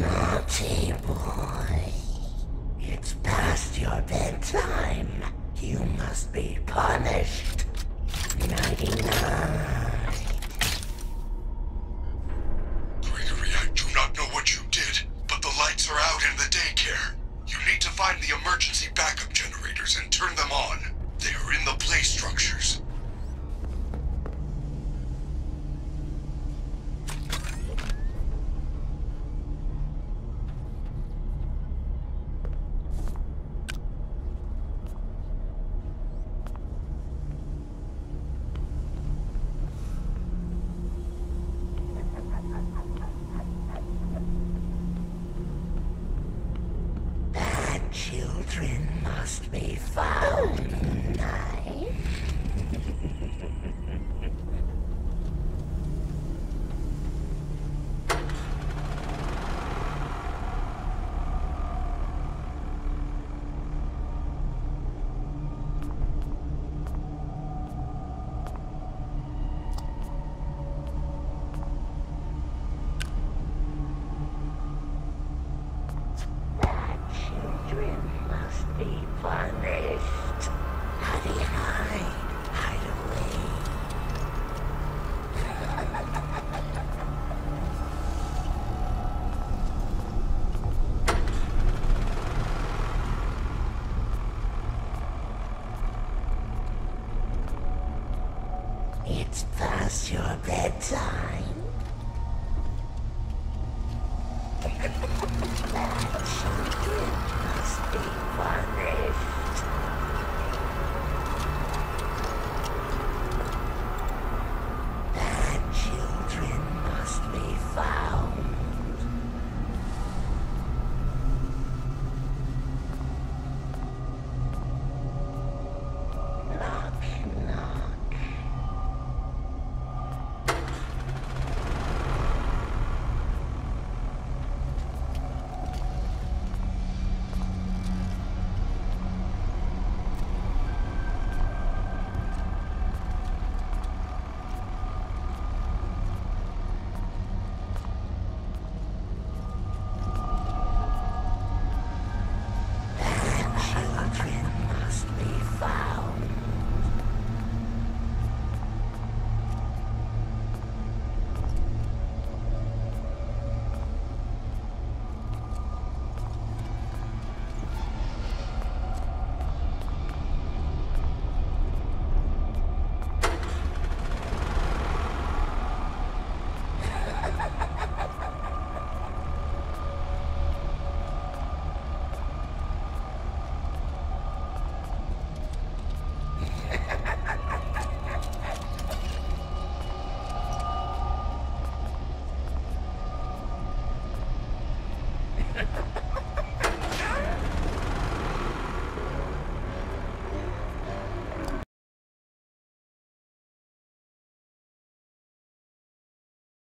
Naughty boy. It's past your bedtime. You must be punished. Nighty night. Gregory, I do not know what you did, but the lights are out in the daycare. You need to find the emergency backup generators and turn them on. They are in the play structures. Children must be found. Night. Bad children must be punished. Hidey hide, hide away. It's past your bedtime.